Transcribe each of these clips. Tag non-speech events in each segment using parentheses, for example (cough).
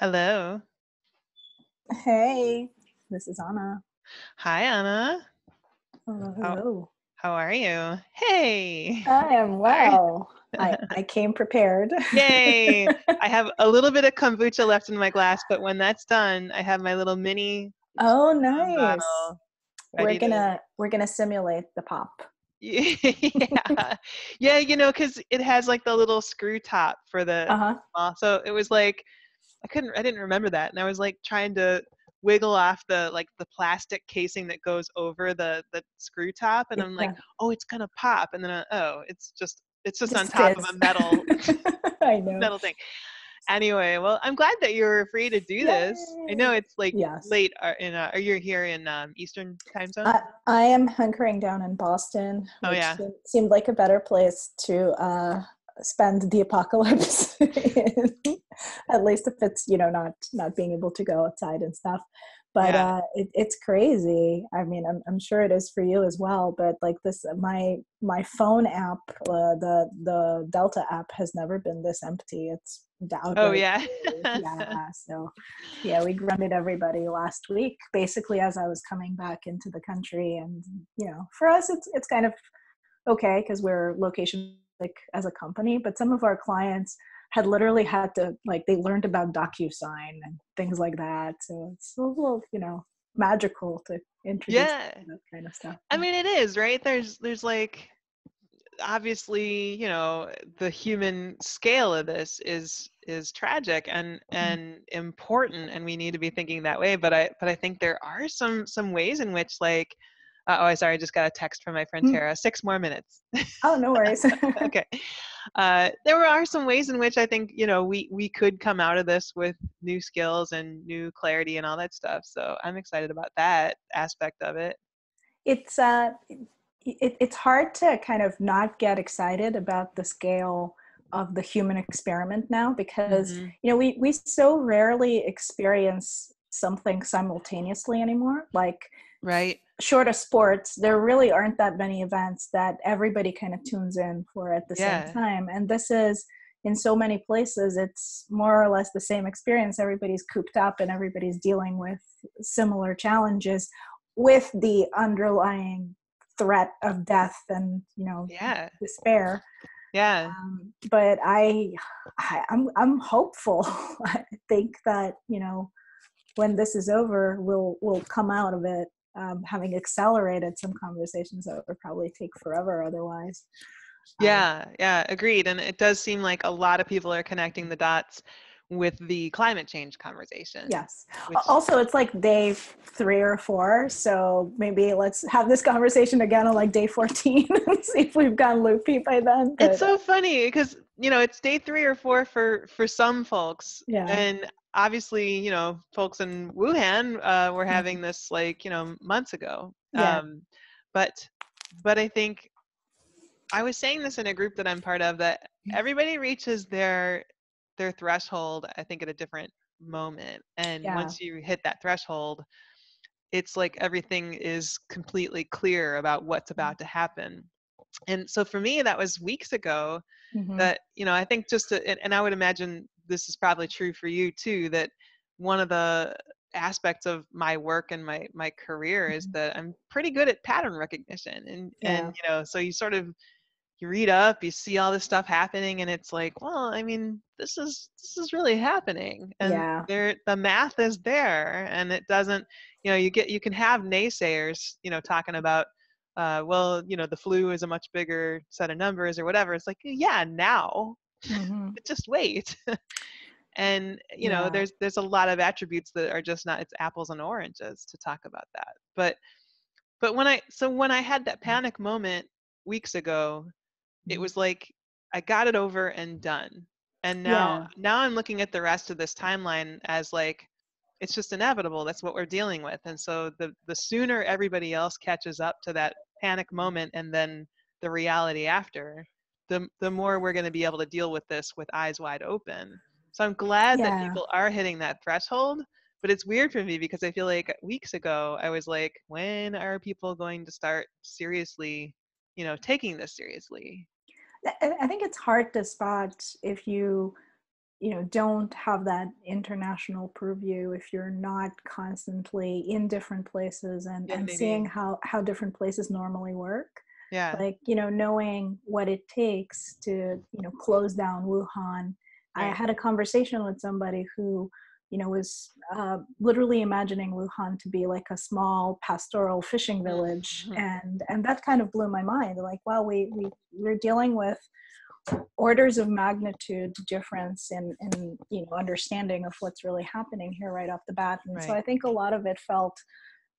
Hello. Hey, this is Ana. Hi, Ana. Hello, How hello. how are you? Hey. I am well. I, (laughs) I came prepared. Yay. (laughs) I have a little bit of kombucha left in my glass, but when that's done, I have my little mini oh, nice. We're ready to gonna we're gonna simulate the pop. (laughs) Yeah. Yeah, you know, cuz it has like the little screw top for the Uh-huh. uh, so it was like I couldn't I didn't remember that, and I was like trying to wiggle off the like the plastic casing that goes over the the screw top, and I'm like, "Oh, it's gonna pop," and then I, oh, it's just it's just on just top of a metal (laughs) I know. metal thing. Anyway, well, I'm glad that you were free to do this. I know it's like Yes. late uh, in uh, are you here in um, Eastern time zone? I I am hunkering down in Boston, Oh which yeah. seemed, seemed like a better place to uh, spend the apocalypse. (laughs) in. At least if it's you know not not being able to go outside and stuff. But Yeah. uh, it, it's crazy. I mean, I'm I'm sure it is for you as well. But like this, my my phone app, uh, the the Delta app, has never been this empty. It's down Oh yeah. (laughs) Yeah. So yeah, we grounded everybody last week, basically as I was coming back into the country. And you know, for us, it's it's kind of okay because we're location like as a company, but some of our clients had literally had to like they learned about DocuSign and things like that. So it's a little, you know, magical to introduce Yeah. that kind of stuff. I mean, it is, right? There's there's like obviously, you know, the human scale of this is is tragic and Mhm. and important and we need to be thinking that way, but I but I think there are some some ways in which like uh, oh, I sorry, I just got a text from my friend Mm. Tara. Six more minutes. Oh, no (laughs) worries. (laughs) okay. Uh, there are some ways in which I think you know we we could come out of this with new skills and new clarity and all that stuff. So I'm excited about that aspect of it. it's uh it, it's hard to kind of not get excited about the scale of the human experiment now because hmm you know we we so rarely experience something simultaneously anymore like Right. short of sports there really aren't that many events that everybody kind of tunes in for at the same time and this is in so many places it's more or less the same experience everybody's cooped up and everybody's dealing with similar challenges with the underlying threat of death and you know Yeah. despair Yeah. um, but I, I i'm i'm hopeful (laughs) i think that you know when this is over we'll we'll come out of it um, having accelerated some conversations that would probably take forever otherwise um, Yeah. Yeah. Agreed. And it does seem like a lot of people are connecting the dots with the climate change conversation, yes which also it's like day three or four so maybe let's have this conversation again on like day 14 (laughs) and see if we've gone loopy by then it's but uh, so funny because you know it's day three or four for for some folks, yeah. and obviously you know folks in Wuhan uh, were Mhm. having this like you know months ago. yeah. Um, but but I think I was saying this in a group that I'm part of that everybody reaches their their threshold I think at a different moment and yeah. once you hit that threshold it's like everything is completely clear about what's about to happen and so for me that was weeks ago hmm that you know i think just to, and, and i would imagine this is probably true for you too that one of the aspects of my work and my my career is that i'm pretty good at pattern recognition and and you know so you sort of you read up you see all this stuff happening and it's like well i mean this is this is really happening and yeah. there the math is there and it doesn't you know you get you can have naysayers you know talking about uh, well you know the flu is a much bigger set of numbers or whatever it's like yeah now. Hmm but (laughs) just wait. (laughs) And you know there's there's a lot of attributes that are just not it's apples and oranges to talk about that. But but when i so when i had that panic moment weeks ago it Mhm. was like I got it over and done. And now yeah. now I'm looking at the rest of this timeline as like it's just inevitable. That's what we're dealing with. And so the the sooner everybody else catches up to that panic moment and then the reality after, the the more we're going to be able to deal with this with eyes wide open. So I'm glad that people are hitting that threshold, but it's weird for me because I feel like weeks ago I was like when are people going to start seriously, you know, taking this seriously? I I think it's hard to spot if you you know don't have that international purview if you're not constantly in different places and, Yeah, and maybe. seeing how how different places normally work yeah. like you know knowing what it takes to you know close down wuhan i had a conversation with somebody who you know was uh, literally imagining wuhan to be like a small pastoral fishing village Mhm. and and that kind of blew my mind like wow we, we we're dealing with orders of magnitude difference in in you know understanding of what's really happening here right off the bat. And so i think a lot of it felt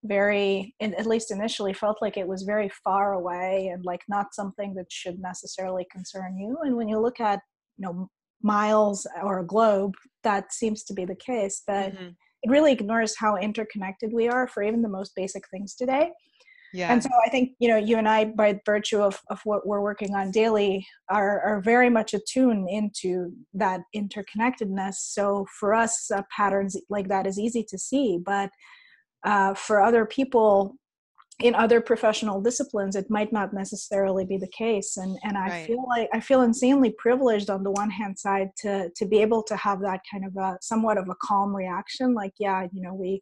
very in- at least initially felt like it was very far away and like not something that should necessarily concern you. And when you look at you know miles or a globe that seems to be the case but Mhm. it really ignores how interconnected we are for even the most basic things today Yeah. and so i think you know you and i by virtue of, of what we're working on daily are, are very much attuned into that interconnectedness so for us uh, patterns like that is easy to see but uh, for other people in other professional disciplines it might not necessarily be the case and and i Right. feel like i feel insanely privileged on the one hand side to to be able to have that kind of a somewhat of a calm reaction like yeah you know we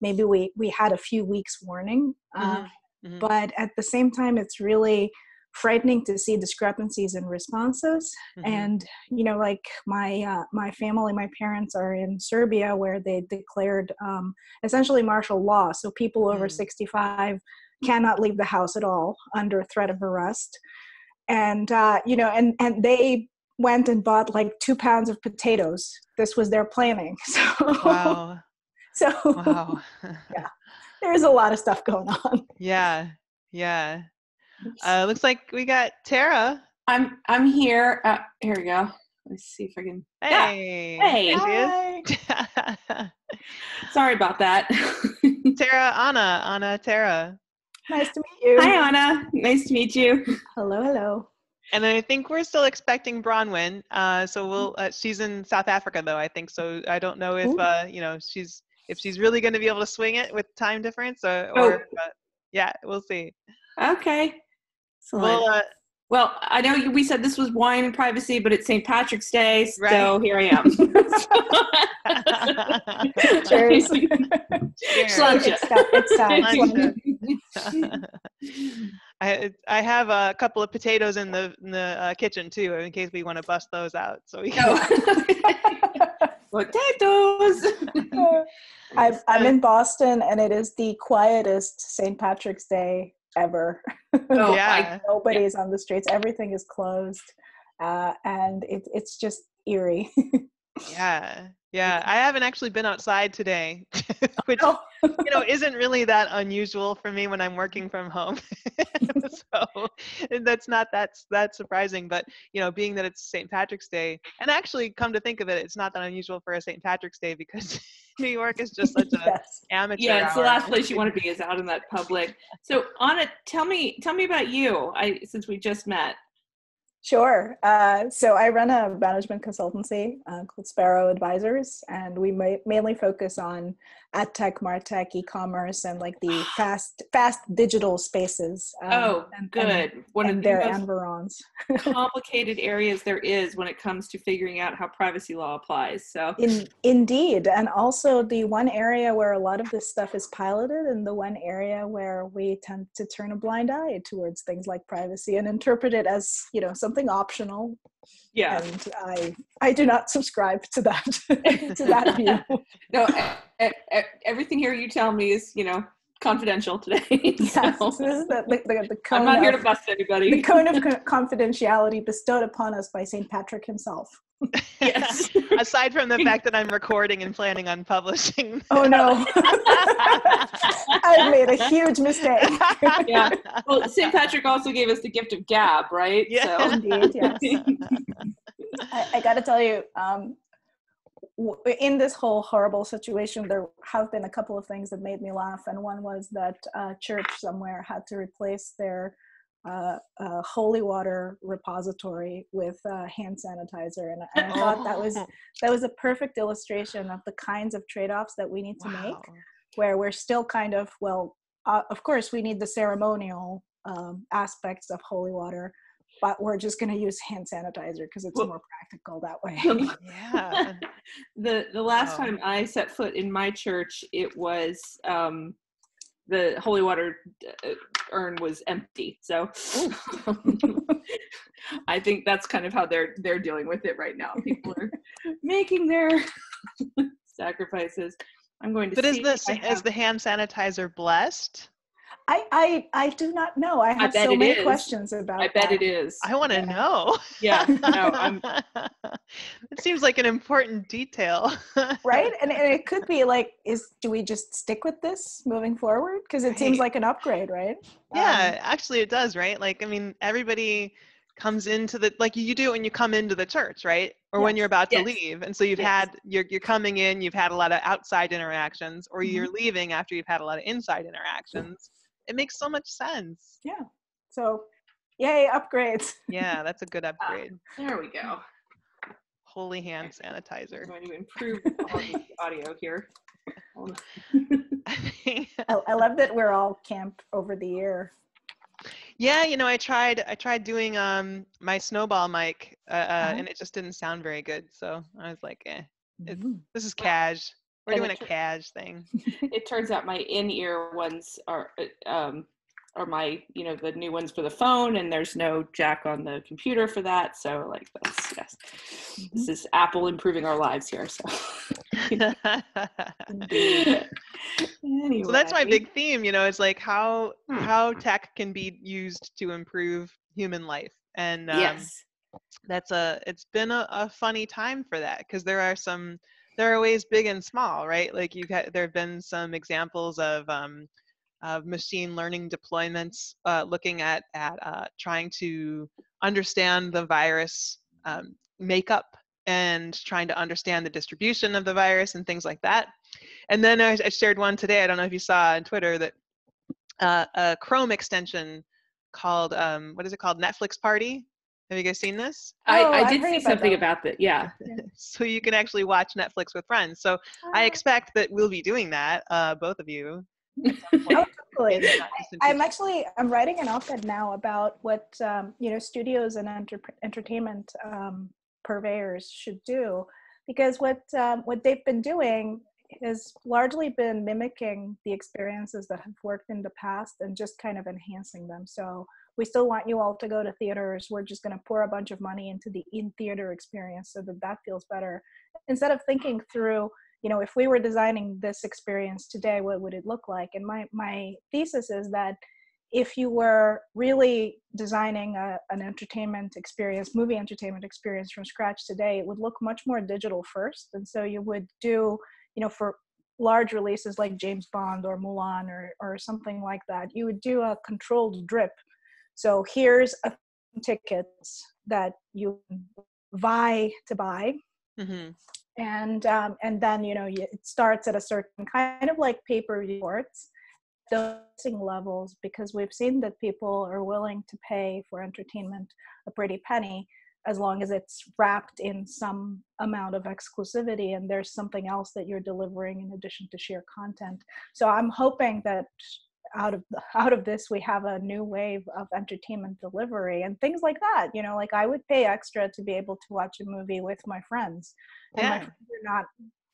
maybe we we had a few weeks warning uh, Mhm. Mhm. but at the same time it's really frightening to see discrepancies in responses Mhm. and you know like my uh, my family my parents are in serbia where they declared um, essentially martial law so people over Mm. 65 cannot leave the house at all under threat of arrest and uh, you know and and they went and bought like two pounds of potatoes this was their planning (laughs) so Wow. (laughs) so Wow. (laughs) there's a lot of stuff going on yeah. Yeah. Uh, looks like we got Tara. I'm I'm here. Uh, here we go. Let's see if I can. Yeah. Hey. Hey. Hi. (laughs) Sorry about that. (laughs) Tara, Ana, Ana, Tara. nice to meet you Hi, Ana. Nice to meet you. hello hello And I think we're still expecting Bronwyn. Uh, so we'll. Uh, she's in South Africa, though. I think so. I don't know if uh, you know she's if she's really going to be able to swing it with time difference, or, Oh. or uh, yeah, we'll see. Okay. Excellent. Well, uh, Well, I know you, we said this was wine and privacy, but it's St. Patrick's Day, so Right. here I am. Cheers. Cheers. Sláinte It's that- it's that. Lunch. (laughs) (laughs) (laughs) I I have a couple of potatoes in the in the uh, kitchen too, in case we want to bust those out. So we can. (laughs) Potatoes. (laughs) I've, I'm in Boston, and it is the quietest St. Patrick's Day ever. Oh, yeah. Nobody's on the streets. Everything is closed, uh, and it, it's just eerie. (laughs) Yeah, yeah. I haven't actually been outside today, (laughs) which Oh. you know isn't really that unusual for me when I'm working mm-hmm. from home. (laughs) so that's not that's that surprising. But you know, being that it's St. Patrick's Day, and actually, come to think of it, it's not that unusual for a St. Patrick's Day because (laughs) New York is just such a yes. amateur. yeah, it's the last place you want to be is out in that public. So, Ana, tell me, tell me about you. I since we just met. Sure. Uh, so I run a management consultancy uh, called Sparrow Advisors, and we ma- mainly focus on ad tech, martech, e-commerce, and like the fast, fast digital spaces. um, oh, and, good. And, One and of their environs. (laughs) complicated areas there is when it comes to figuring out how privacy law applies. So, In, indeed, and also the one area where a lot of this stuff is piloted, and the one area where we tend to turn a blind eye towards things like privacy and interpret it as you know something optional. Yeah. And I I do not subscribe to that (laughs) to that (laughs) view. No, everything here you tell me is, you know, confidential today. (laughs) Yes, so this is the, the, the, the cone I'm not here to bust anybody. the cone of (laughs) confidentiality bestowed upon us by Saint Patrick himself. (laughs) yes. Aside from the fact that I'm recording and planning on publishing. Oh no, I've made a huge mistake. Yeah. Well, St. Patrick also gave us the gift of gab, right? Yeah. Indeed, yes. I, I got to tell you, um, w- in this whole horrible situation, there have been a couple of things that made me laugh, and one was that uh, church somewhere had to replace their uh, uh, holy water repository with uh, hand sanitizer, and, I- and I thought that was Oh, that was a perfect illustration of the kinds of trade-offs that we need to make where we're still kind of well uh, of course we need the ceremonial um, aspects of holy water but we're just going to use hand sanitizer because it's Well- more practical that way. (laughs) Yeah. (laughs) the the last Oh. time I set foot in my church, it was um, the holy water uh, urn was empty. So (laughs) I think that's kind of how they're they're dealing with it right now. People are making their sacrifices. I'm going to. But is the is the hand sanitizer blessed? I, I I do not know. I have bet so many is. questions about. I bet that. it is. I want to Yeah. know. Yeah, (laughs) no, I'm- (laughs) it seems like an important detail. right and, and it could (laughs) be like is do we just stick with this moving forward because it seems like an upgrade right Yeah, Um, actually it does, right? Like I mean, everybody comes into the like you do when you come into the church, right? Or when you're about to Yes. leave. And so you've Yes. had you're you're coming in, you've had a lot of outside interactions, or Mhm. you're leaving after you've had a lot of inside interactions. It makes so much sense. yeah so yay upgrades Yeah, that's a good (laughs) upgrade. There we go. Holy hand sanitizer. I'm sanitizer. going to improve the quality of the audio here. (laughs) (laughs) I, I love that we're all camped over the year yeah, you know, I tried I tried doing um my snowball mic uh, uh Uh-huh. and it just didn't sound very good. So I was like, eh, It- Mhm. this is cash. We're And doing a tur- cash thing. (laughs) it turns out my in-ear ones are uh, um are my you know the new ones for the phone and there's no jack on the computer for that so like that's yes this is apple improving our lives here so anyway. (laughs) (laughs) so that's my big theme you know it's like how Hmm. how tech can be used to improve human life and um, yes that's a it's been a, a funny time for that because there are some there are ways big and small right? Like you got there have been some examples of um, of machine learning deployments uh, looking at at uh, trying to understand the virus um, makeup and trying to understand the distribution of the virus and things like that. And then I, I shared one today i don't know if you saw on twitter that uh, a chrome extension called um, what is it called? Netflix party have you guys seen this I, Oh, I I've did heard see about something that. about that yeah (laughs) so you can actually watch Netflix with friends. So I Ah, expect that we'll be doing that, uh, both of you. (laughs) oh, totally. in the not distant I'm actually I'm writing an op-ed now about what um, you know studios and enter- entertainment um, purveyors should do, because what um, what they've been doing has largely been mimicking the experiences that have worked in the past and just kind of enhancing them. So we still want you all to go to theaters. We're just going to pour a bunch of money into the in-theater experience so that that feels better. Instead of thinking through you know if we were designing this experience today what would it look like and my my thesis is that if you were really designing a, an entertainment experience movie entertainment experience from scratch today it would look much more digital first and so you would do you know for large releases like james bond or mulan or or something like that you would do a controlled drip so here's a tickets that you vie to buy Mhm. and um, and then you know it starts at a certain kind of like paper reports dosing levels because we've seen that people are willing to pay for entertainment a pretty penny as long as it's wrapped in some amount of exclusivity and there's something else that you're delivering in addition to sheer content so i'm hoping that out of the, (laughs) out of this we have a new wave of entertainment delivery and things like that you know like i would pay extra to be able to watch a movie with my friends. And my friends are not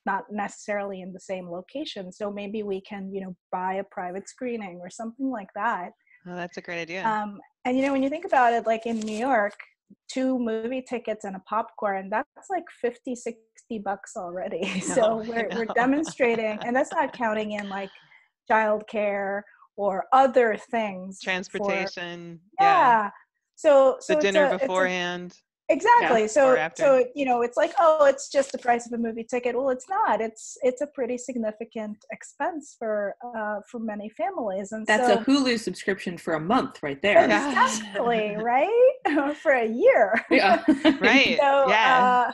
not necessarily in the same location so maybe we can you know buy a private screening or something like that. Oh, that's a great idea. um, and you know when you think about it like in new york two movie tickets and a popcorn that's like 50 60 bucks already. (laughs) So (laughs) we're, we're demonstrating and that's not counting in like childcare or other things for- Transportation. yeah. so so The dinner a- it's a- beforehand. exactly or so so you know it's like oh it's just the price of a movie ticket well it's not it's it's a pretty significant expense for uh for many families and that's so a hulu subscription for a month right there Yeah. exactly (laughs) right (laughs) for a year yeah (laughs) Right. so yeah. uh,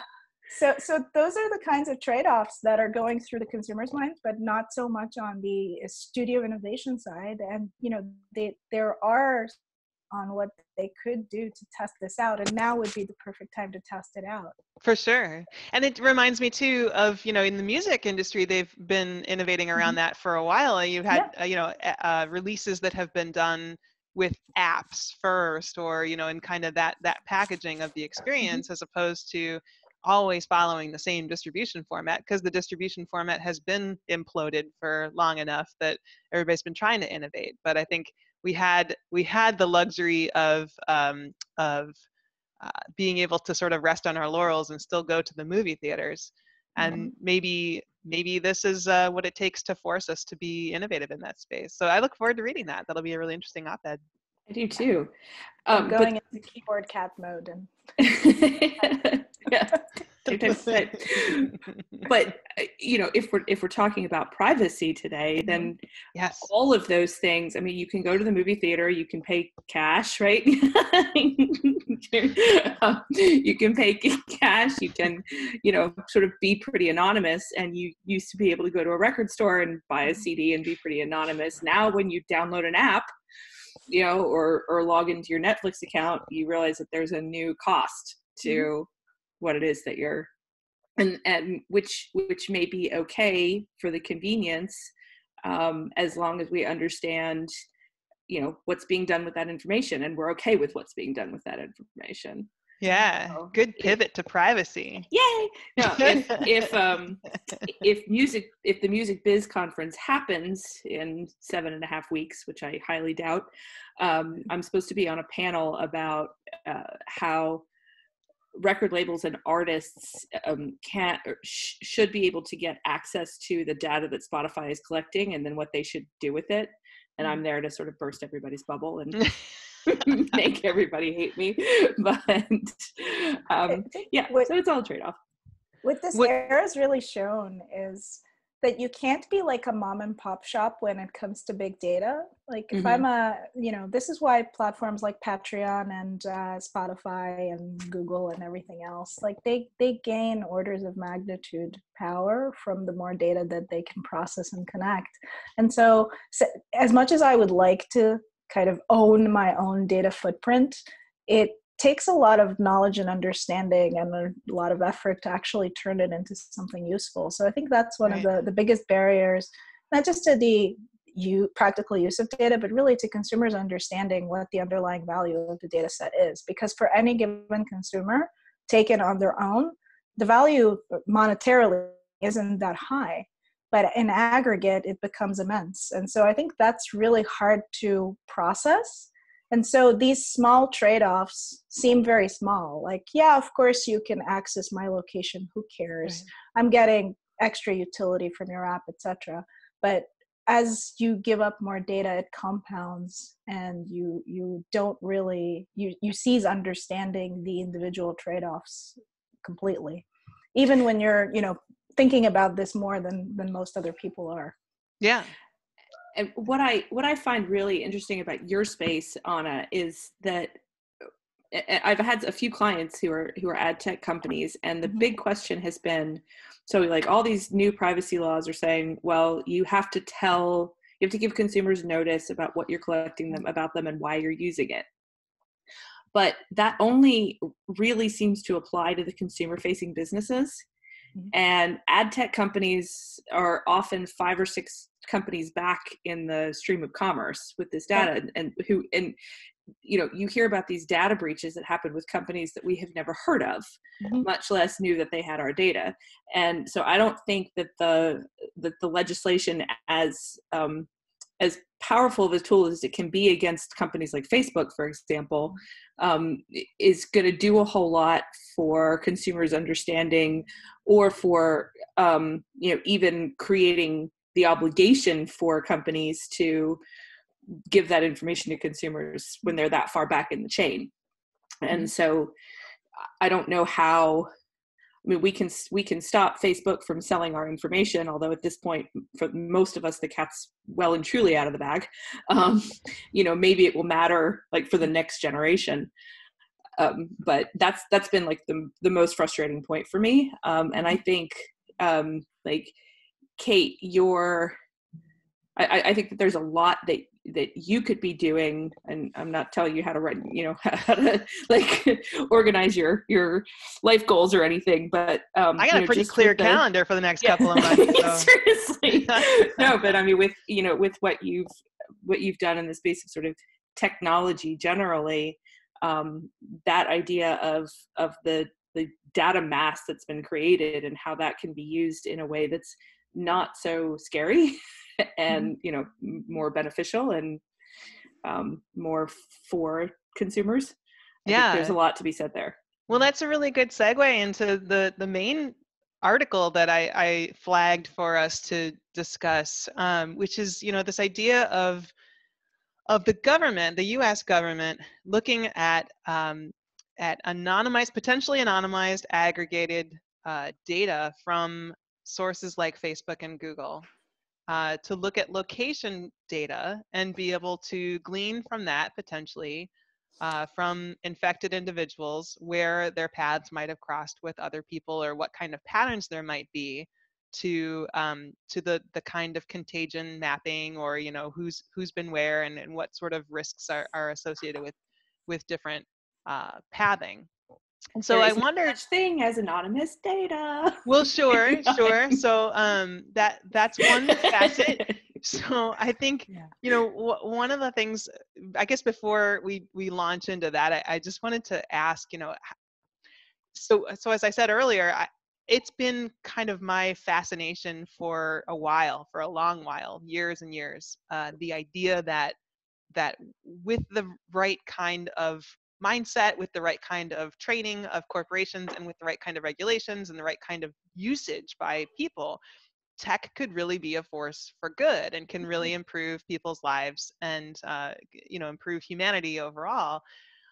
so so those are the kinds of trade-offs that are going through the consumer's minds but not so much on the studio innovation side and you know they there are on what they could do to test this out and now would be the perfect time to test it out For sure. And it reminds me too of, you know, in the music industry, they've been innovating around that for a while. You've had, uh, you know, uh, releases that have been done with apps first or you know in kind of that that packaging of the Mm-hmm. experience as opposed to always following the same distribution format because the distribution format has been imploded for long enough that everybody's been trying to innovate but i think we had we had the luxury of um, of uh, being able to sort of rest on our laurels and still go to the movie theaters and maybe maybe this is uh, what it takes to force us to be innovative in that space so i look forward to reading that that'll be a really interesting op-ed I do too. I'm Um, going into keyboard cat mode and but, (laughs) yeah, (laughs) but uh, you know, if we're if we're talking about privacy today, then yes all of those things. I mean, you can go to the movie theater, you can pay cash, right? (laughs) Um, you can pay cash. You can, you know, sort of be pretty anonymous. And you used to be able to go to a record store and buy a CD and be pretty anonymous. Now, when you download an app, you know, or or log into your Netflix account, you realize that there's a new cost to what it is that you're and and which which may be okay for the convenience um, as long as we understand you know what's being done with that information and we're okay with what's being done with that information yeah So, good it- pivot to privacy. Yay! No if (laughs) if um if music if the music biz conference happens in seven and a half weeks which i highly doubt um, i'm supposed to be on a panel about uh, how record labels and artists um, can sh- should be able to get access to the data that spotify is collecting and then what they should do with it. And i'm there to sort of burst everybody's bubble and (laughs) (laughs) make everybody hate me (laughs) but um, yeah what- so it's all a trade-off. What this What- era has really shown is that you can't be like a mom and pop shop when it comes to big data. Like if Mhm. i'm a you know this is why platforms like patreon and uh, spotify and google and everything else like they they gain orders of magnitude power from the more data that they can process and connect. And so, so as much as i would like to kind of own my own data footprint it takes a lot of knowledge and understanding and a lot of effort to actually turn it into something useful. So I think that's one of the, the biggest barriers, not just to the you practical use of data, but really to consumers understanding what the underlying value of the data set is. Because for any given consumer, taken on their own, the value monetarily isn't that high. But in aggregate, it becomes immense. And so I think that's really hard to process and so these small trade offs seem very small. Like, yeah, of course you can access my location. Who cares? I'm getting extra utility from your app, etc. But as you give up more data, it compounds, and you you don't really you you seize understanding the individual trade offs completely, even when you're you know thinking about this more than than most other people are. yeah and what I what I find really interesting about your space, Ana, is that I- I've had a few clients who are who are ad tech companies, and the Mhm. big question has been, so like all these new privacy laws are saying, well, you have to tell, you have to give consumers notice about what you're collecting them about them and why you're using it. But that only really seems to apply to the consumer facing businesses. Mhm. And ad tech companies are often five or six companies back in the stream of commerce with this Yeah. data and, and who and you know you hear about these data breaches that happen with companies that we have never heard of Mhm. much less knew that they had our data and so i don't think that the that the legislation as um, as powerful of a tool as it can be against companies like facebook for example um, is going to do a whole lot for consumers understanding or for um, you know even creating the obligation for companies to give that information to consumers when they're that far back in the chain. And so i don't know how mean we can we can stop facebook from selling our information although at this point for most of us the cat's well and truly out of the bag. (laughs) Um, you know maybe it will matter like for the next generation. Um, but that's that's been like the the most frustrating point for me. Um, and i think um, like kate your I, I think that there's a lot that that you could be doing and i'm not telling you how to run you know (laughs) how to like organize your your life goals or anything but um i got you a pretty clear the- calendar for the next Yeah. couple of (laughs) months so. seriously (laughs) no but i mean with you know with what you've what you've done in the space of sort of technology generally, um, that idea of of the the data mass that's been created and how that can be used in a way that's not so scary (laughs) and mm-hmm. you know more beneficial and um, more for consumers. I yeah, there's a lot to be said there. Well, that's a really good segue into the the main article that I, I flagged for us to discuss, um, which is you know this idea of of the government, the U.S. government, looking at um, at anonymized, potentially anonymized, aggregated uh, data from sources like Facebook and Google, uh, to look at location data and be able to glean from that potentially uh, from infected individuals where their paths might have crossed with other people or what kind of patterns there might be to um, to the the kind of contagion mapping or you know who's who's been where and, and what sort of risks are, are associated with with different uh, pathing and so I wonder such thing as anonymous data. (laughs) Well, sure, sure. So um, that that's one facet. (laughs) So I think yeah. you know w- one of the things. I guess before we we launch into that, I, I just wanted to ask. You know, so so as I said earlier, I, it's been kind of my fascination for a while, for a long while, years and years. Uh, the idea that that with the right kind of mindset, with the right kind of training of corporations, and with the right kind of regulations and the right kind of usage by people, tech could really be a force for good and can really mm-hmm. improve people's lives and uh, you know improve humanity overall.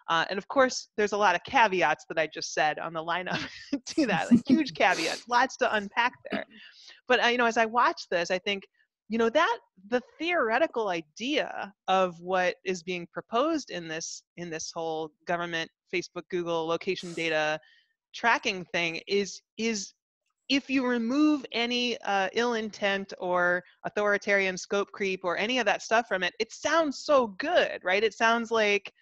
Uh, and of course, there's a lot of caveats that I just said on the lineup (laughs) to that, like huge (laughs) caveats, lots to unpack there. But uh, you know, as I watch this, I think you know that the theoretical idea of what is being proposed in this in this whole government facebook google location data tracking thing is is if you remove any uh, ill intent or authoritarian scope creep or any of that stuff from it it sounds so good right? It sounds like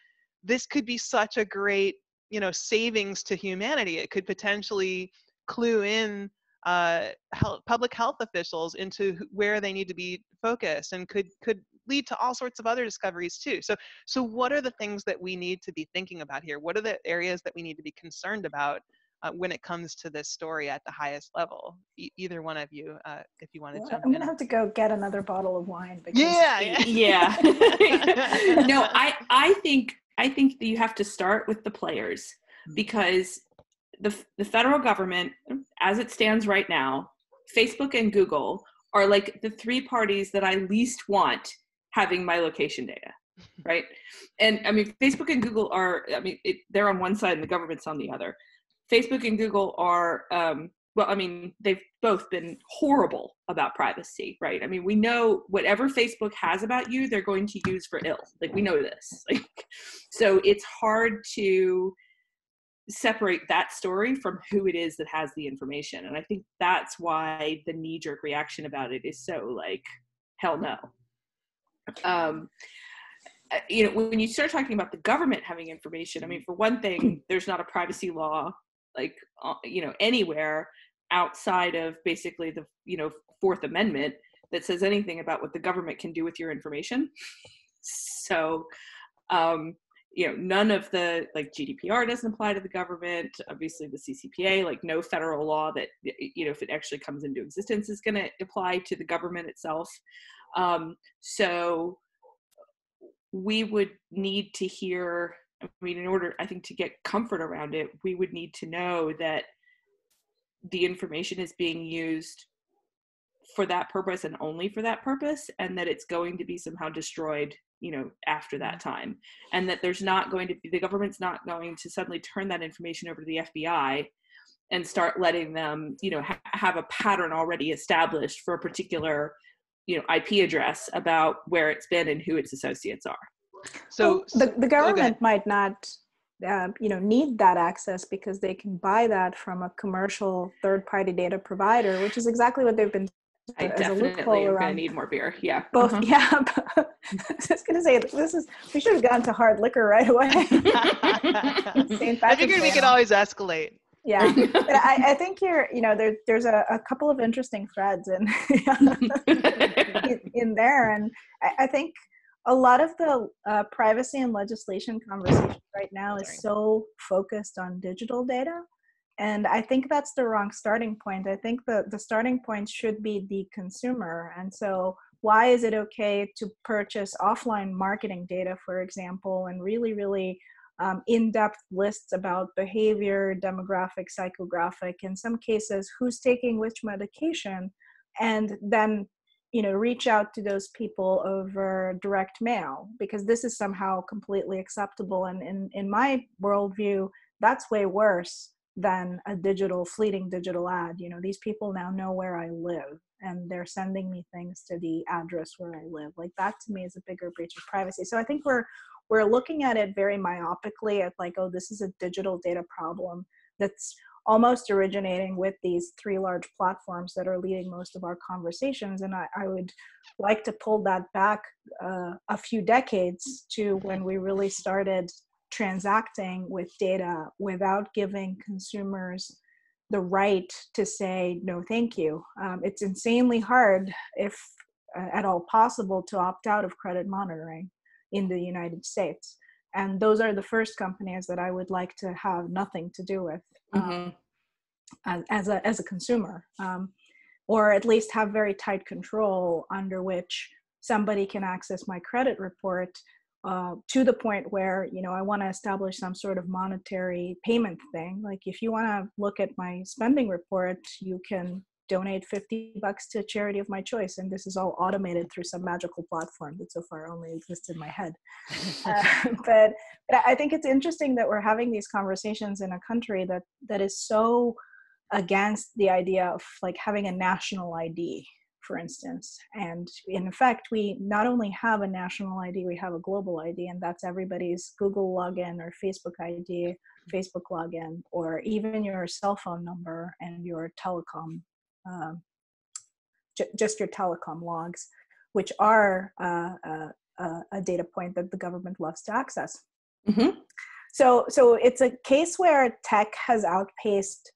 this could be such a great you know savings to humanity. It could potentially clue in uh, health, public health officials into where they need to be focused and could could lead to all sorts of other discoveries too. So so what are the things that we need to be thinking about here? What are the areas that we need to be concerned about uh, when it comes to this story at the highest level? E- either one of you uh, if you want to well, jump i'm gonna in. have to go get another bottle of wine because yeah. Yeah, (laughs) (laughs) no i i think i think that you have to start with the players hmm. because the, the federal government, as it stands right now, Facebook and Google are like the three parties that I least want having my location data, (laughs) right? And I mean, Facebook and Google are, I mean, it, they're on one side and the government's on the other. Facebook and Google are, um, well, I mean, they've both been horrible about privacy, right? I mean, we know whatever Facebook has about you, they're going to use for ill. Like, we know this. (laughs) Like, so it's hard to separate that story from who it is that has the information and i think that's why the knee jerk reaction about it is so like hell no. Um uh, you know when you start talking about the government having information i mean for one thing (clears throat) there's not a privacy law like uh, you know anywhere outside of basically the you know fourth amendment that says anything about what the government can do with your information. So um you know none of the like gdpr doesn't apply to the government obviously the ccpa like no federal law that you know if it actually comes into existence is going to apply to the government itself. Um, so we would need to hear i mean in order i think to get comfort around it we would need to know that the information is being used for that purpose and only for that purpose and that it's going to be somehow destroyed you know after that mm-hmm. time and that there's not going to be the government's not going to suddenly turn that information over to the FBI and start letting them you know ha- have a pattern already established for a particular you know IP address about where it's been and who its associates are so well, the, the government might not uh, you know need that access because they can buy that from a commercial third party data provider which is exactly what they've been I definitely am going to need more beer. Yeah. (laughs) Both. Uh-huh. Yeah. (laughs) I was going to say this is we should have gone to hard liquor right away. (laughs) I figured we could always escalate. Yeah, but I, I, think you're, you know, there, there's a, a couple of interesting threads in in, in there, and I, I think a lot of the uh, privacy and legislation conversation right now is so focused on digital data and i think that's the wrong starting point. I think the, the starting point should be the consumer. And so why is it okay to purchase offline marketing data for example and really really um, in-depth lists about behavior demographic psychographic in some cases who's taking which medication and then you know reach out to those people over direct mail? Because this is somehow completely acceptable and in, in my worldview that's way worse than a digital fleeting digital ad you know these people now know where i live and they're sending me things to the address where i live like that to me is a bigger breach of privacy so i think we're we're looking at it very myopically at like oh this is a digital data problem that's almost originating with these three large platforms that are leading most of our conversations. And I, I would like to pull that back uh, a few decades to when we really started transacting with data without giving consumers the right to say no thank you um, it's insanely hard if uh, at all possible to opt out of credit monitoring in the united states and those are the first companies that i would like to have nothing to do with Mm-hmm. um, as, as, a, as a consumer um, or at least have very tight control under which somebody can access my credit report uh, to the point where you know i want to establish some sort of monetary payment thing. Like if you want to look at my spending report you can donate 50 bucks to a charity of my choice and this is all automated through some magical platform that so far only exists in my head. (laughs) Uh, (laughs) but, but i think it's interesting that we're having these conversations in a country that that is so against the idea of like having a national id for instance and in fact we not only have a national id we have a global id and that's everybody's google login or facebook id facebook login or even your cell phone number and your telecom um, j- just your telecom logs, which are uh, uh, uh, a data point that the government loves to access. Mm-hmm. So, so it's a case where tech has outpaced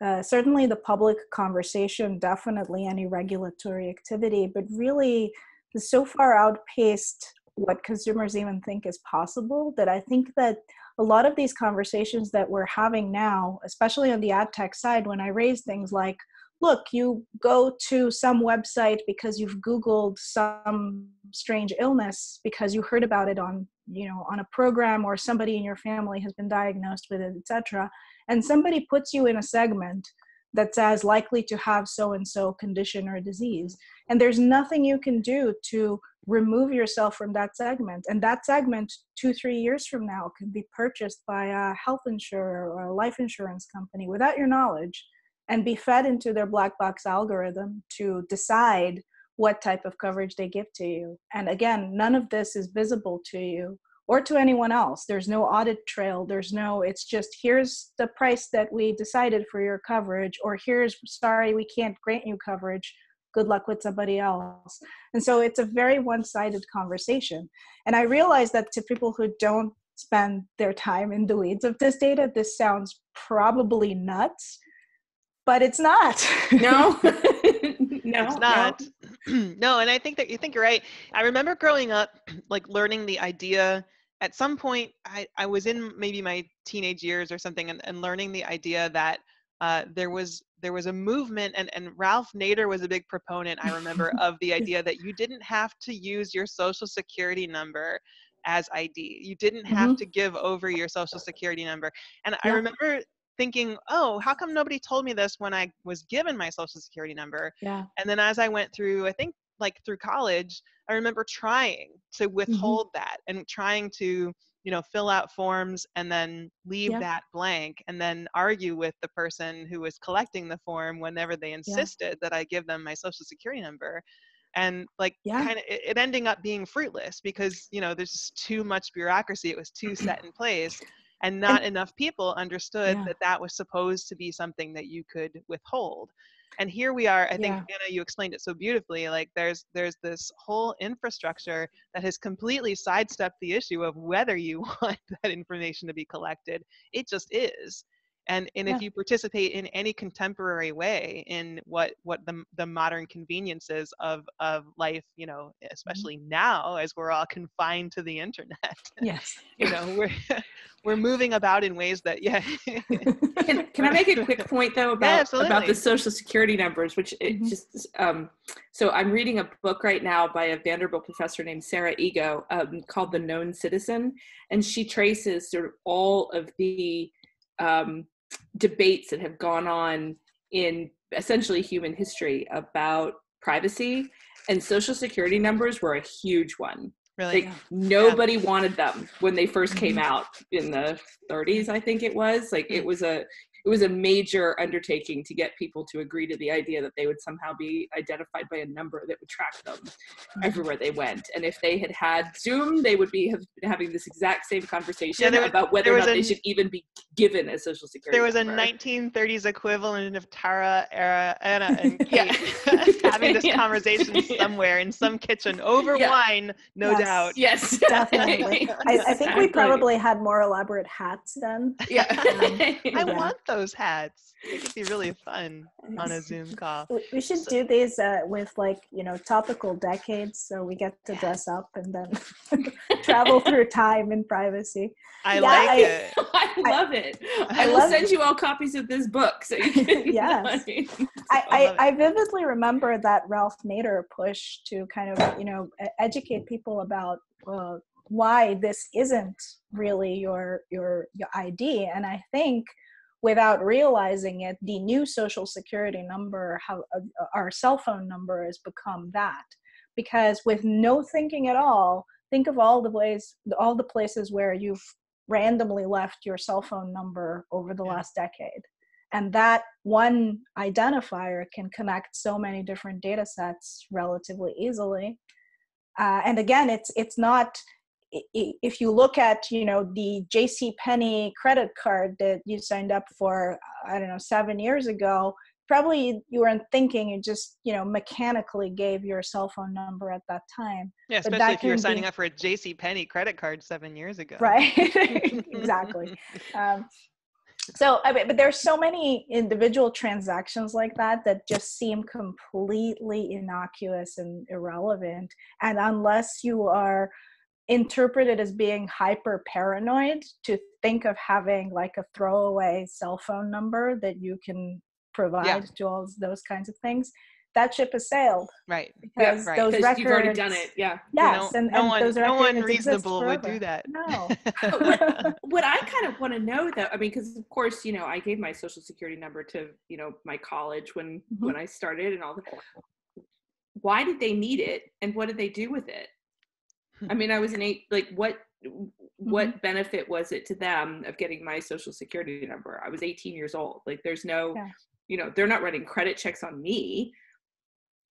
uh, certainly the public conversation, definitely any regulatory activity, but really so far outpaced what consumers even think is possible that I think that a lot of these conversations that we're having now, especially on the ad tech side, when I raise things like, look, you go to some website because you've Googled some strange illness because you heard about it on, you know, on a program or somebody in your family has been diagnosed with it, etc. And somebody puts you in a segment that says likely to have so and so condition or disease. And there's nothing you can do to remove yourself from that segment. And that segment, two, three years from now, can be purchased by a health insurer or a life insurance company without your knowledge and be fed into their black box algorithm to decide what type of coverage they give to you. And again, none of this is visible to you or to anyone else. There's no audit trail. There's no, it's just here's the price that we decided for your coverage, or here's sorry, we can't grant you coverage. Good luck with somebody else. And so it's a very one sided conversation. And I realize that to people who don't spend their time in the weeds of this data, this sounds probably nuts but it's not. No, (laughs) no, it's not. No. (clears throat) no, and I think that you think you're right. I remember growing up, (clears throat) like learning the idea. At some point, I, I was in maybe my teenage years or something, and, and learning the idea that uh, there was there was a movement, and, and Ralph Nader was a big proponent. I remember (laughs) of the idea that you didn't have to use your social security number as ID. You didn't have Mhm. to give over your social security number. And I remember thinking, oh, how come nobody told me this when I was given my social security number? yeah. And then as I went through, I think like through college, I remember trying to mm-hmm. withhold that and trying to, you know, fill out forms and then leave Yeah. that blank and then argue with the person who was collecting the form whenever they insisted that I give them my social security number. And like Yeah. kind of it, it ending up being fruitless because, you know, there's just too much bureaucracy. It was too set in place and not enough people understood Yeah. that that was supposed to be something that you could withhold and here we are i think Yeah. ana you explained it so beautifully like there's there's this whole infrastructure that has completely sidestepped the issue of whether you (laughs) want that information to be collected it just is and and Yeah. if you participate in any contemporary way in what what the the modern conveniences of of life you know especially now as we're all (laughs) confined to the internet Yes. (laughs) you know we're (laughs) we're moving about in ways that yeah Can, can I make a quick point though about about the social security numbers, which it Mhm. just um, so I'm reading a book right now by a Vanderbilt professor named Sarah Igo um, called The Known Citizen, and she traces sort of all of the um, debates that have gone on in essentially human history about privacy, and social security numbers were a huge one. really Like nobody wanted them when they first came Mhm. out in the 30s, I think it was. Like it Mm. was a it was a major undertaking to get people to agree to the idea that they would somehow be identified by a number that would track them mm-hmm. everywhere they went. And if they had had Zoom, they would be have been having this exact same conversation there was- about whether there or not a- they should even be given a social security. there was a 1930s equivalent of Tara, Era, Ana, (laughs) and Kate (laughs) having this (laughs) Yeah. conversation somewhere in some kitchen over Yeah. wine, no Yes. doubt. Yes, Definitely. I, I think we probably had more elaborate hats then. Yeah. Um, I Yeah. want those hats. It could be really fun on a Zoom call. We- We should do these uh, with like you know topical decades, so we get to dress up and then (laughs) travel through (laughs) time in privacy. I Yeah, like I- it. (laughs) I love it. I, I will love send you all copies of this book. So you can, Yes. I, I, I I, I vividly remember that Ralph Nader push to kind of you know educate people about uh, why this isn't really your your your ID, and I think without realizing it, the new social security number, how uh, our cell phone number, has become that. Because with no thinking at all, think of all the ways, all the places where you've randomly left your cell phone number over the last decade. And that one identifier can connect so many different data sets relatively easily. Uh, and again it's it's not if you look at you know the jc Penney credit card that you signed up for i don't know seven years ago probably you weren't thinking you just you know mechanically gave your cell phone number at that time Yeah, especially that if you were signing be- up for a J.C. Penney credit card seven years ago. right (laughs) (laughs) exactly um, so I mean, but there's so many individual transactions like that that just seem completely innocuous and irrelevant and unless you are interpreted as being hyper paranoid to think of having like a throwaway cell phone number that you can provide to all those kinds of things that ship has sailed Right. because right. those because records you've already done it. Yeah. yes no, and, no and one, those no one reasonable would do that. no (laughs) (laughs) what I kind of want to know though, I mean, because of course, you know, I gave my social security number to, you know, my college when Mhm. when I started and all that. Why did they need it, and what did they do with it? I mean, I was an eight. Like, what what benefit was it to them of getting my social security number? I was 18 years old. Like, there's no, Yeah. you know, they're not running credit checks on me.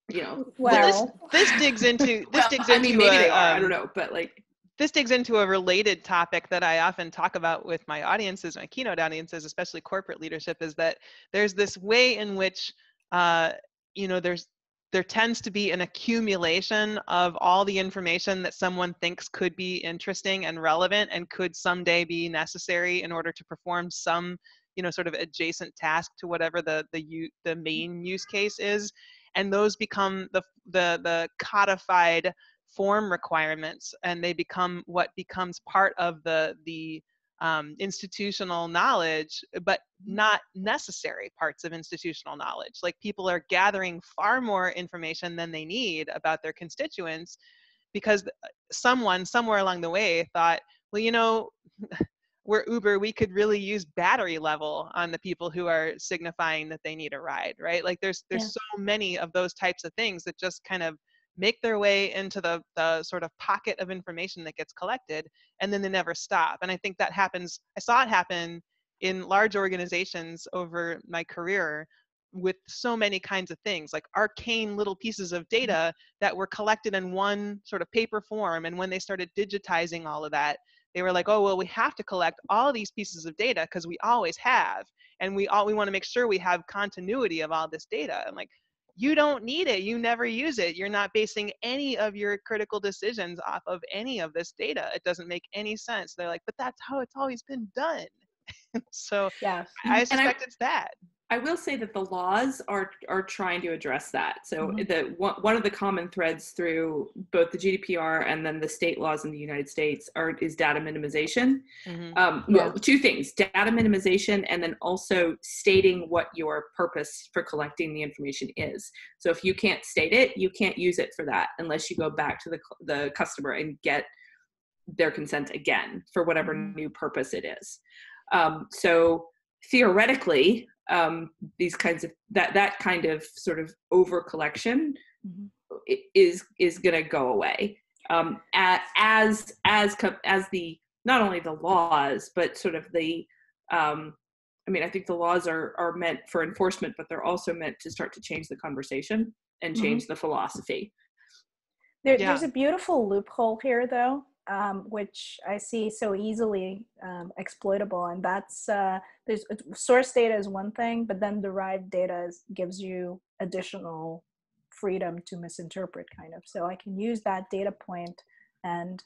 You know, well this digs into (laughs) this Well, digs I into mean, maybe a, they are. I um, don't know, but like, this digs into a related topic that I often talk about with my audiences, my keynote audiences, especially corporate leadership, is that there's this way in which, uh, you know, there's there tends to be an accumulation of all the information that someone thinks could be interesting and relevant and could someday be necessary in order to perform some, you know, sort of adjacent task to whatever the the the main use case is, and those become the the the codified form requirements and they become what becomes part of the the um, institutional knowledge but not necessary parts of institutional knowledge. Like people are gathering far more information than they need about their constituents because uh, someone somewhere along the way thought well you know (laughs) we're uber we could really use battery level on the people who are signifying that they need a ride right? Like there's there's Yeah. so many of those types of things that just kind of make their way into the, the sort of pocket of information that gets collected and then they never stop and i think that happens i saw it happen in large organizations over my career with so many kinds of things like arcane little pieces of mm-hmm. data that were collected in one sort of paper form and when they started digitizing all of that they were like oh well we have to collect all these pieces of data because we always have and we all we want to make sure we have continuity of all this data and like you don't need it you never use it you're not basing any of your critical decisions off of any of this data it doesn't make any sense they're like but that's how it's always been done (laughs) so yeah I I- suspect it's that. I will say that the laws are are trying to address that. So Mhm. the one, one of the common threads through both the GDPR and then the state laws in the United States are is data minimization. Mhm. Um, well, two things: data minimization, and then also stating what your purpose for collecting the information is. So if you can't state it, you can't use it for that unless you go back to the the customer and get their consent again for whatever Mhm. new purpose it is. Um, so theoretically, um, these kinds of that that kind of sort of over collection Mhm. is is going to go away um, as as as the not only the laws but sort of the um, I mean I think the laws are are meant for enforcement but they're also meant to start to change the conversation and Mhm. change the philosophy. There, Yeah. There's a beautiful loophole here, though, um, which I see so easily um, exploitable, and that's uh, there's source data is one thing, but then derived data is, gives you additional freedom to misinterpret, kind of. So I can use that data point and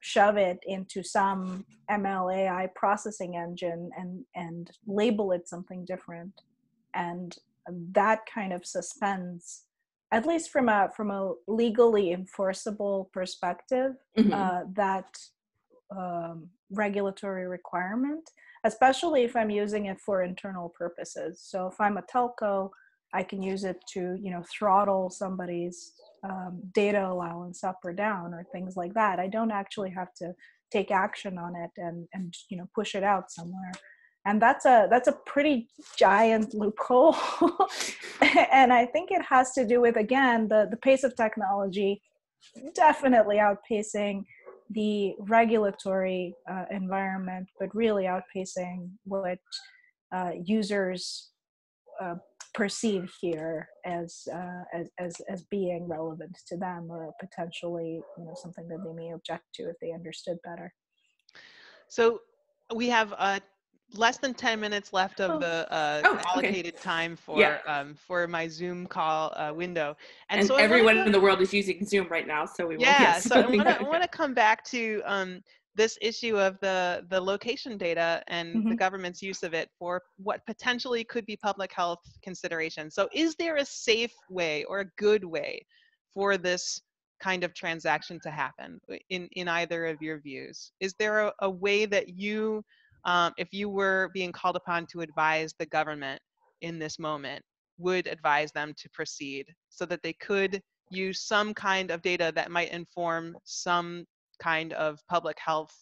shove it into some ML AI processing engine and and label it something different, and that kind of suspends at least from a from a legally enforceable perspective Mhm. uh, that um, regulatory requirement especially if i'm using it for internal purposes. So if i'm a telco i can use it to you know throttle somebody's um, data allowance up or down or things like that. I don't actually have to take action on it and and you know push it out somewhere and that's a that's a pretty giant loophole. (laughs) And i think it has to do with again the the pace of technology definitely outpacing the regulatory uh, environment but really outpacing what uh, users uh, perceive here as, uh, as as as being relevant to them or potentially you know something that they may object to if they understood better. So we have uh, less than 10 minutes left of Oh. the uh, Oh, okay. allocated time for Yeah. um, for my Zoom call uh, window. And, so I wanna everyone in the world is using Zoom right now, so we will. yeah, yes. (laughs) so I want to I want to come back to um, this issue of the the location data and the Mhm. government's use of it for what potentially could be public health considerations. So is there a safe way or a good way for this kind of transaction to happen in in either of your views? Is there a, a way that you um, if you were being called upon to advise the government in this moment, would advise them to proceed so that they could use some kind of data that might inform some kind of public health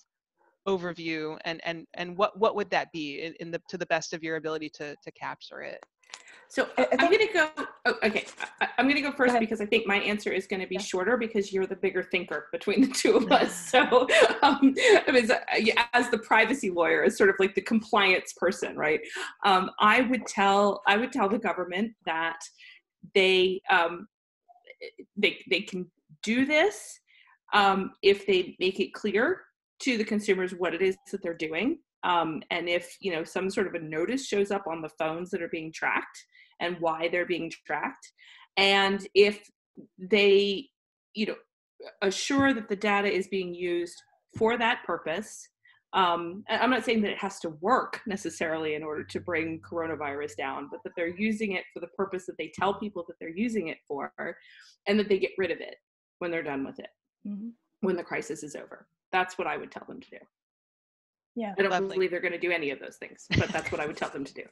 overview and and and what what would that be in, in the to the best of your ability to to capture it So I- I'm going to go. Oh, okay, I, I'm going to go first ahead. because I think my answer is going to be Yeah. shorter because you're the bigger thinker between the two of us. (laughs) So, um, I mean, uh, as the privacy lawyer, as sort of like the compliance person, right? Um, I would tell I would tell the government that they um, they they can do this um, if they make it clear to the consumers what it is that they're doing. Um, and if you know some sort of a notice shows up on the phones that are being tracked and why they're being tracked, and if they you know assure that the data is being used for that purpose. Um, and I'm not saying that it has to work necessarily in order to bring coronavirus down, but that they're using it for the purpose that they tell people that they're using it for, and that they get rid of it when they're done with it Mhm. when the crisis is over. That's what I would tell them to do. Yeah I don't Lovely. believe they're going to do any of those things, but that's what I would tell them to do.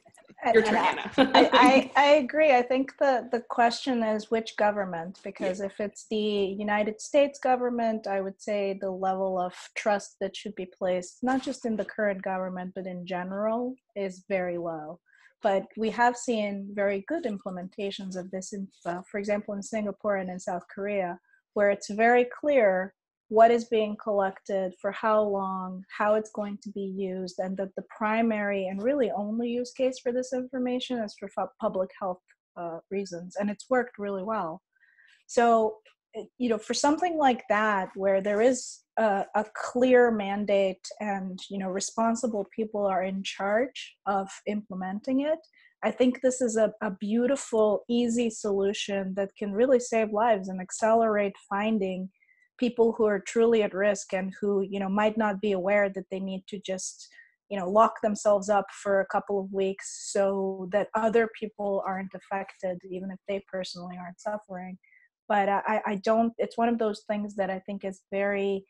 And- (laughs) Your and turn, I- Ana. I, I, (laughs) I agree. I think the, the question is which government, because if it's the United States government, I would say the level of trust that should be placed, not just in the current government, but in general, is very low. But we have seen very good implementations of this, in, uh, for example, in Singapore and in South Korea, where it's very clear what is being collected, for how long, how it's going to be used, and that the primary and really only use case for this information is for public health uh, reasons. And it's worked really well. So, you know, for something like that, where there is a, a clear mandate and, you know, responsible people are in charge of implementing it, I think this is a, a beautiful, easy solution that can really save lives and accelerate finding people who are truly at risk and who you know might not be aware that they need to just you know lock themselves up for a couple of weeks so that other people aren't affected even if they personally aren't suffering. But i, I don't it's one of those things that i think is very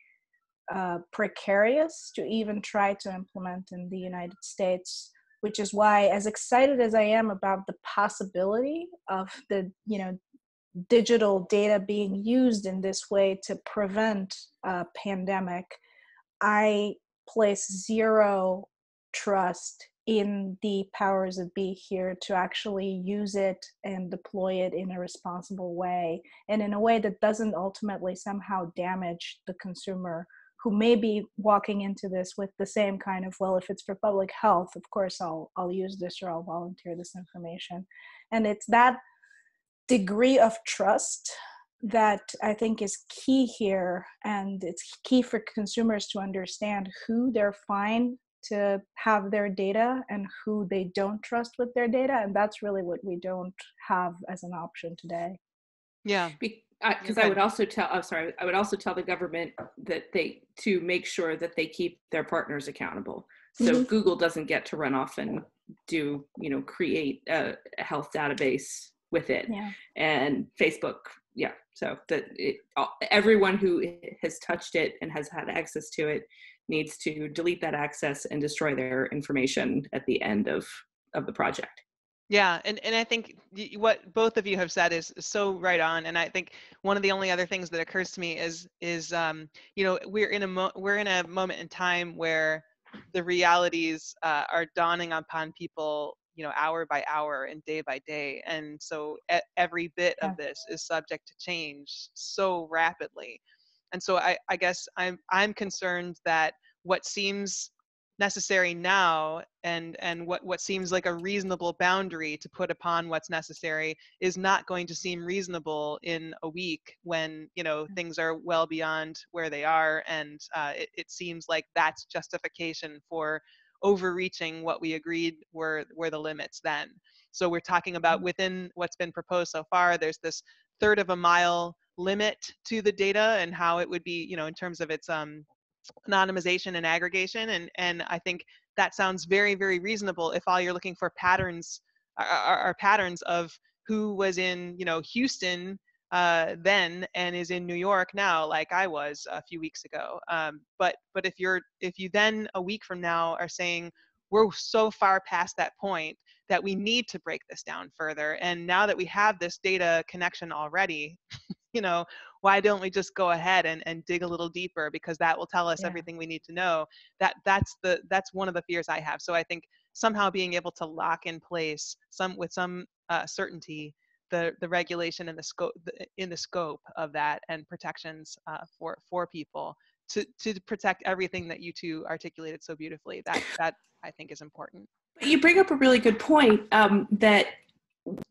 uh, precarious to even try to implement in the united states which is why as excited as i am about the possibility of the you know digital data being used in this way to prevent a pandemic i place zero trust in the powers that be here to actually use it and deploy it in a responsible way and in a way that doesn't ultimately somehow damage the consumer who may be walking into this with the same kind of well if it's for public health of course i'll i'll use this or i'll volunteer this information. And it's that degree of trust that I think is key here, and it's key for consumers to understand who they're fine to have their data and who they don't trust with their data, and that's really what we don't have as an option today. Yeah, because I, I would also tell. I'm oh, sorry. I would also tell the government that they to make sure that they keep their partners accountable. So mm-hmm. Google doesn't get to run off and do you know create a, a health database with it, yeah. and Facebook yeah so that it, everyone who has touched it and has had access to it needs to delete that access and destroy their information at the end of of the project yeah and, and i think what both of you have said is so right on and i think one of the only other things that occurs to me is is um, you know we're in a mo- we're in a moment in time where the realities uh, are dawning upon people you know hour by hour and day by day and so every bit of this is subject to change so rapidly and so I, I guess i'm i'm concerned that what seems necessary now and and what what seems like a reasonable boundary to put upon what's necessary is not going to seem reasonable in a week when you know things are well beyond where they are and uh, it, it seems like that's justification for overreaching what we agreed were were the limits then. So we're talking about mm. within what's been proposed so far, there's this third of a mile limit to the data and how it would be, you know, in terms of its um, anonymization and aggregation. And, and I think that sounds very, very reasonable if all you're looking for patterns are, are, are patterns of who was in, you know, Houston uh, then and is in New York now, like I was a few weeks ago. Um, but but if you're if you then a week from now are saying we're so far past that point that we need to break this down further, and now that we have this data connection already, (laughs) you know, why don't we just go ahead and, and dig a little deeper because that will tell us yeah. everything we need to know. That that's the that's one of the fears I have. So I think somehow being able to lock in place some with some uh, certainty the the regulation and the scope in the scope of that and protections uh, for for people to to protect everything that you two articulated so beautifully. That (laughs) that I think is important. You bring up a really good point um, that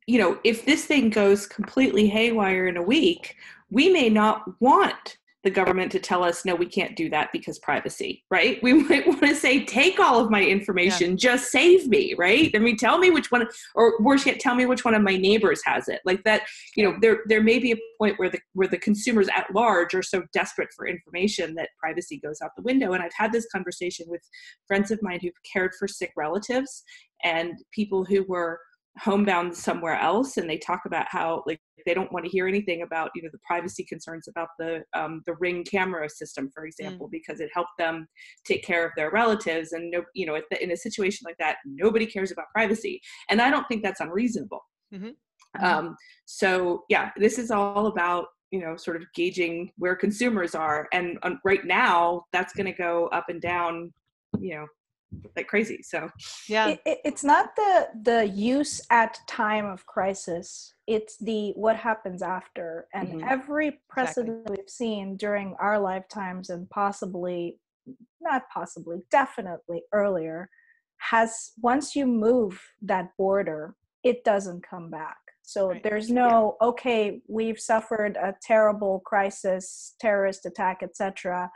you know if this thing goes completely haywire in a week, we may not want the government to tell us no we can't do that because privacy right? We (laughs) might want to say take all of my information yeah. just save me right? I mean tell me which one or worse yet tell me which one of my neighbors has it. Like that you know there there may be a point where the where the consumers at large are so desperate for information that privacy goes out the window. And i've had this conversation with friends of mine who've cared for sick relatives and people who were homebound somewhere else and they talk about how like they don't want to hear anything about you know the privacy concerns about the um, the ring camera system for example mm. because it helped them take care of their relatives and no you know in a situation like that nobody cares about privacy and i don't think that's unreasonable mm-hmm. Mm-hmm. Um, so yeah this is all about you know sort of gauging where consumers are and um, right now that's going to go up and down you know like crazy so yeah it, it, it's not the the use at time of crisis it's the what happens after and mm-hmm. every precedent exactly. we've seen during our lifetimes and possibly not possibly definitely earlier has once you move that border it doesn't come back so right. there's no yeah. okay we've suffered a terrible crisis terrorist attack etc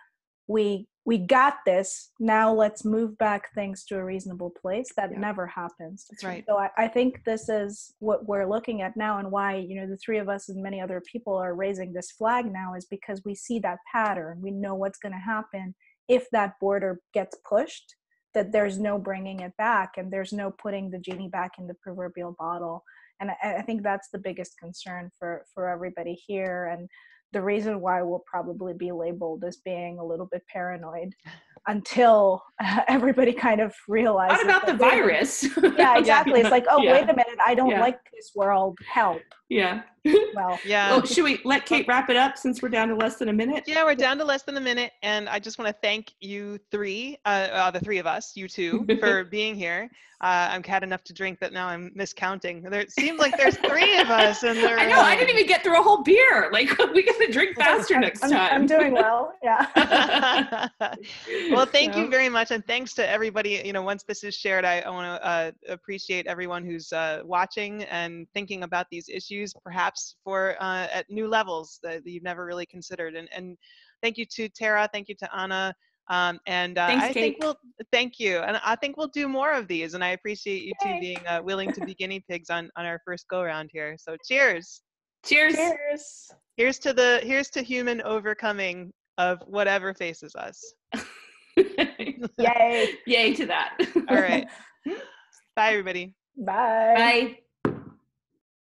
we we got this now let's move back things to a reasonable place that yeah. never happens. That's right. So I, I, think this is what we're looking at now and why you know the three of us and many other people are raising this flag now is because we see that pattern. We know what's going to happen if that border gets pushed that there's no bringing it back and there's no putting the genie back in the proverbial bottle. And I, I think that's the biggest concern for for everybody here. And the reason why we'll probably be labeled as being a little bit paranoid until (laughs) everybody kind of realizes What about the virus? (laughs) yeah exactly it's like oh Yeah. wait a minute i don't Yeah. like this world help yeah. well Yeah. Well, should we let Kate wrap it up since we're down to less than a minute? Yeah, we're down to less than a minute, and I just want to thank you three, uh, uh, the three of us, you two, (laughs) for being here. Uh, I'm had enough to drink that now I'm miscounting. There it seems like there's three of us, and (laughs) there. I know. I didn't even get through a whole beer. Like (laughs) we got to drink faster I'm- next I'm, time. I'm doing well yeah well, thank you very much, and thanks to everybody. You know, once this is shared, I, I want to uh, appreciate everyone who's uh, watching and thinking about these issues, perhaps for uh, at new levels that you've never really considered. And and thank you to Tara, thank you to Ana. Um, and uh, Thanks, I think we'll thank you, and I think we'll do more of these. And I appreciate you two being uh, willing to be (laughs) guinea pigs on on our first go round here. So cheers. Cheers. cheers Here's to the here's to human overcoming of whatever faces us. (laughs) (laughs) yay Yay to that. All right. Bye, everybody. bye Bye.